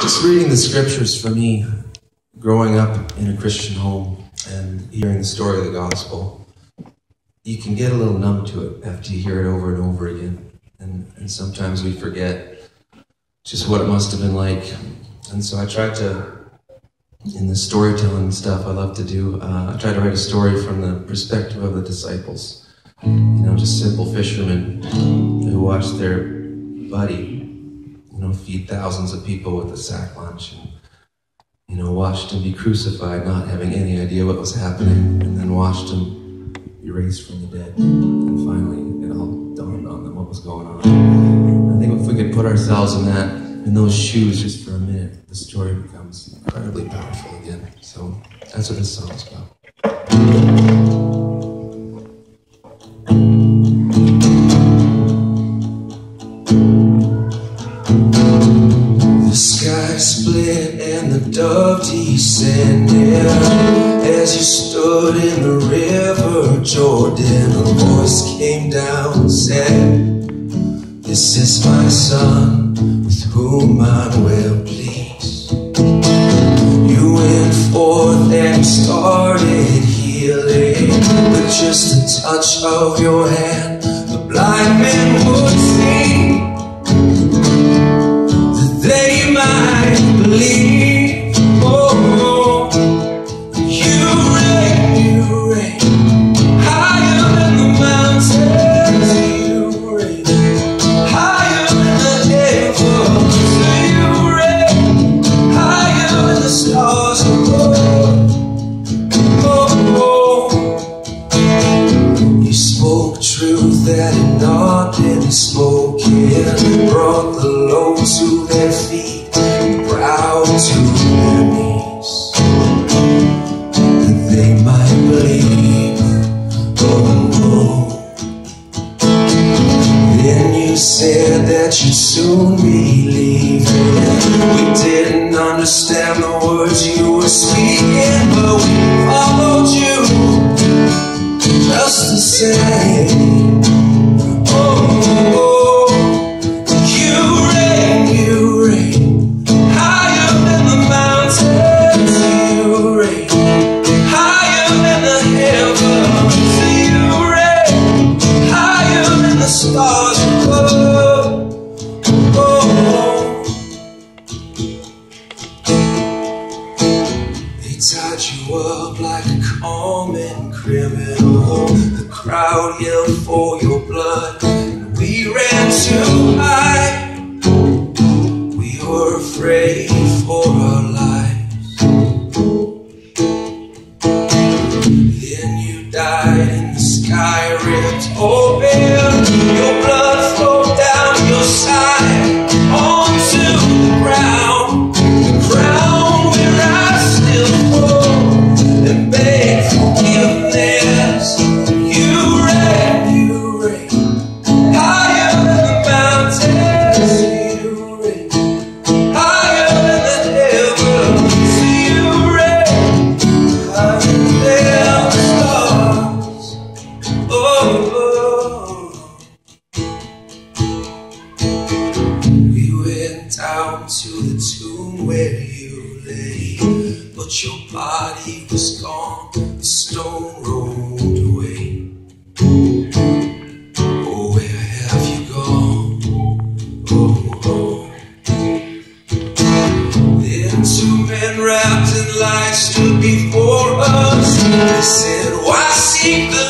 Just reading the scriptures for me, growing up in a Christian home and hearing the story of the gospel, you can get a little numb to it after you hear it over and over again. And, and sometimes we forget just what it must have been like. And so I tried to, in the storytelling stuff I love to do, uh, I tried to write a story from the perspective of the disciples. You know, just simple fishermen who watched their buddy, you know, feed thousands of people with a sack lunch and, you know, watched him be crucified, not having any idea what was happening, and then watched him be raised from the dead. And finally, it all dawned on them what was going on. I think if we could put ourselves in that, in those shoes just for a minute, the story becomes incredibly powerful again. So that's what this song's about. Split and the dove descended. As you stood in the river Jordan A voice came down and said This is my son with whom I'm well pleased You went forth and started healing With just a touch of your hand not been spoken. Brought the low to their feet, proud to their knees. That they might believe. Oh, oh. Then you said that you'd soon be up like a common criminal. The crowd yelled for your blood, and we ran to down to the tomb where you lay, but your body was gone, the stone rolled away. Oh, where have you gone? Oh, oh. Then two men wrapped in light stood before us. They said, Why seek the